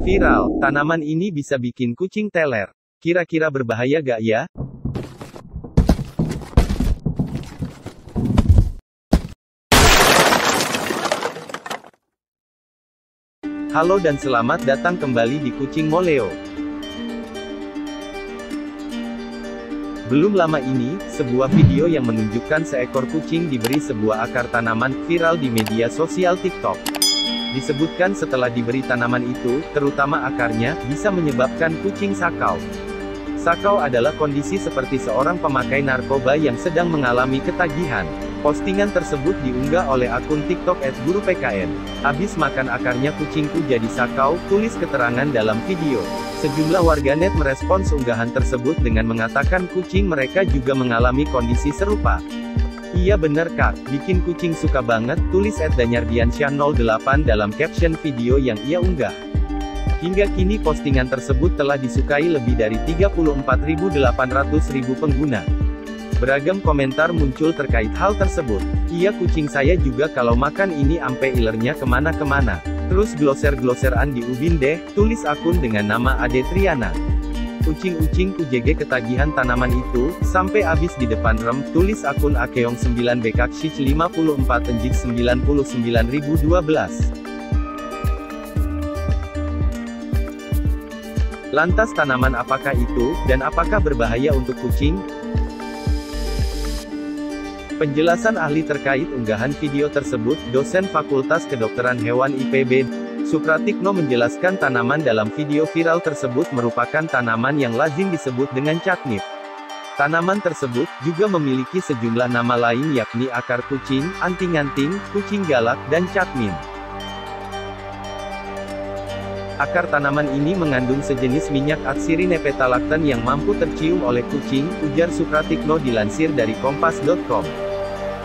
Viral, tanaman ini bisa bikin kucing teler. Kira-kira berbahaya gak ya? Halo dan selamat datang kembali di Kucing Moleo. Belum lama ini, sebuah video yang menunjukkan seekor kucing diberi sebuah akar tanaman viral di media sosial TikTok. Disebutkan setelah diberi tanaman itu, terutama akarnya, bisa menyebabkan kucing sakau. Sakau adalah kondisi seperti seorang pemakai narkoba yang sedang mengalami ketagihan. Postingan tersebut diunggah oleh akun TikTok @gurupkn. Habis makan akarnya kucingku jadi sakau, tulis keterangan dalam video. Sejumlah warganet merespons unggahan tersebut dengan mengatakan kucing mereka juga mengalami kondisi serupa. Iya bener kak, bikin kucing suka banget, tulis @danyardiansyah08 dalam caption video yang ia unggah. Hingga kini postingan tersebut telah disukai lebih dari 34.800.000 pengguna. Beragam komentar muncul terkait hal tersebut. Iya kucing saya juga kalau makan ini ampe ilernya ke mana-kemana. Terus gloser-gloseran di ubin deh, tulis akun dengan nama Ade Triana. Kucing-ucing kujege ketagihan tanaman itu, sampai habis di depan rem, tulis akun Akeong 9 Bekaksich 54 Enjik 99012. Lantas tanaman apakah itu, dan apakah berbahaya untuk kucing? Penjelasan ahli terkait unggahan video tersebut, dosen Fakultas Kedokteran Hewan IPB, Supratikno menjelaskan tanaman dalam video viral tersebut merupakan tanaman yang lazim disebut dengan catnip. Tanaman tersebut juga memiliki sejumlah nama lain yakni akar kucing, anting-anting, kucing galak, dan catmin. Akar tanaman ini mengandung sejenis minyak aksirinepetalaktan yang mampu tercium oleh kucing, ujar Supratikno dilansir dari kompas.com.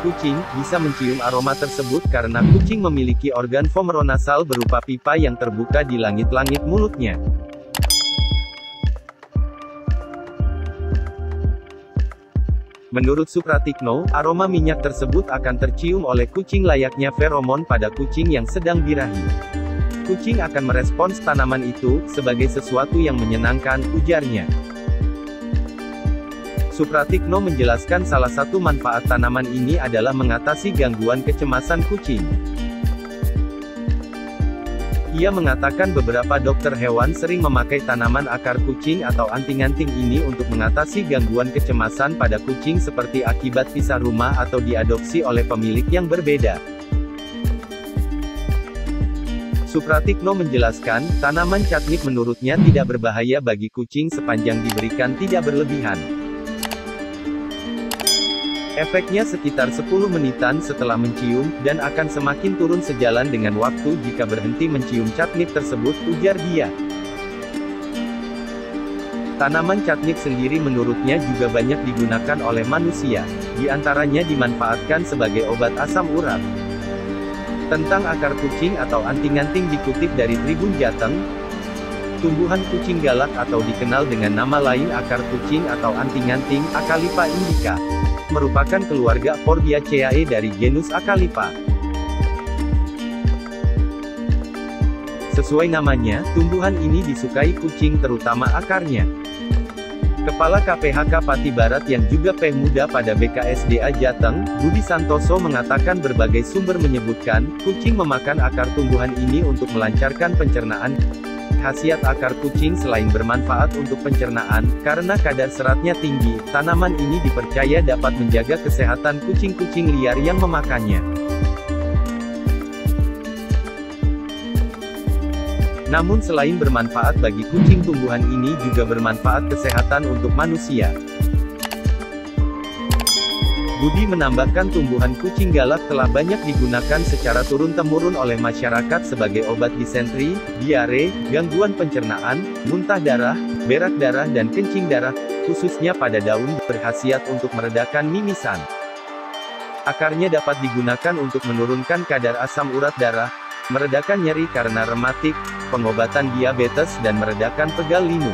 Kucing bisa mencium aroma tersebut karena kucing memiliki organ vomeronasal berupa pipa yang terbuka di langit-langit mulutnya. Menurut Supratikno, aroma minyak tersebut akan tercium oleh kucing layaknya feromon pada kucing yang sedang birahi. Kucing akan merespons tanaman itu sebagai sesuatu yang menyenangkan, ujarnya. Supratikno menjelaskan salah satu manfaat tanaman ini adalah mengatasi gangguan kecemasan kucing. Ia mengatakan beberapa dokter hewan sering memakai tanaman akar kucing atau anting-anting ini untuk mengatasi gangguan kecemasan pada kucing seperti akibat pisah rumah atau diadopsi oleh pemilik yang berbeda. Supratikno menjelaskan, tanaman catnip menurutnya tidak berbahaya bagi kucing sepanjang diberikan tidak berlebihan. Efeknya sekitar 10 menitan setelah mencium, dan akan semakin turun sejalan dengan waktu jika berhenti mencium catnip tersebut, ujar dia. Tanaman catnip sendiri menurutnya juga banyak digunakan oleh manusia, di antaranya dimanfaatkan sebagai obat asam urat. Tentang akar kucing atau anting-anting dikutip dari Tribun Jateng, tumbuhan kucing galak atau dikenal dengan nama lain akar kucing atau anting-anting, Akalipa indica merupakan keluarga Forbiaceae dari genus Acalipa. Sesuai namanya, tumbuhan ini disukai kucing terutama akarnya. Kepala KPHK Pati Barat yang juga Muda pada BKSDA Jateng, Budi Santoso mengatakan berbagai sumber menyebutkan, kucing memakan akar tumbuhan ini untuk melancarkan pencernaan. Khasiat akar kucing selain bermanfaat untuk pencernaan, karena kadar seratnya tinggi, tanaman ini dipercaya dapat menjaga kesehatan kucing-kucing liar yang memakannya. Namun selain bermanfaat bagi kucing tumbuhan ini juga bermanfaat kesehatan untuk manusia. Budi menambahkan tumbuhan kucing galak telah banyak digunakan secara turun-temurun oleh masyarakat sebagai obat disentri, diare, gangguan pencernaan, muntah darah, berak darah dan kencing darah, khususnya pada daun, berhasiat untuk meredakan mimisan. Akarnya dapat digunakan untuk menurunkan kadar asam urat darah, meredakan nyeri karena rematik, pengobatan diabetes dan meredakan pegal linu.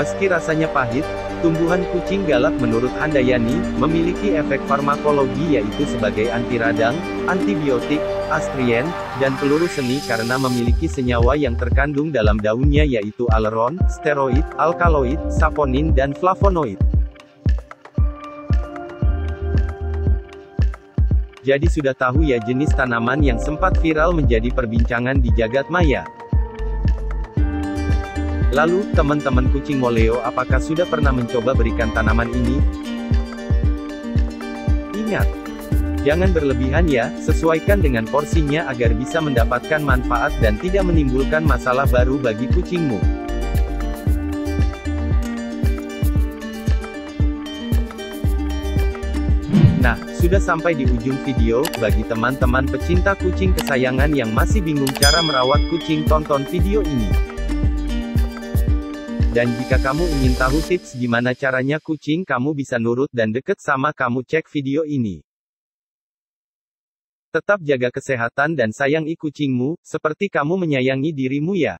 Meski rasanya pahit, Tumbuhan kucing galak menurut Handayani, memiliki efek farmakologi yaitu sebagai anti radang, antibiotik, astrien, dan peluru seni karena memiliki senyawa yang terkandung dalam daunnya yaitu aleron, steroid, alkaloid, saponin dan flavonoid. Jadi sudah tahu ya jenis tanaman yang sempat viral menjadi perbincangan di jagat maya. Lalu, teman-teman kucing moleo apakah sudah pernah mencoba berikan tanaman ini? Ingat, jangan berlebihan ya, sesuaikan dengan porsinya agar bisa mendapatkan manfaat dan tidak menimbulkan masalah baru bagi kucingmu. Nah, sudah sampai di ujung video, bagi teman-teman pecinta kucing kesayangan yang masih bingung cara merawat kucing tonton video ini. Dan jika kamu ingin tahu tips gimana caranya kucing kamu bisa nurut dan deket sama kamu cek video ini. Tetap jaga kesehatan dan sayangi kucingmu, seperti kamu menyayangi dirimu ya.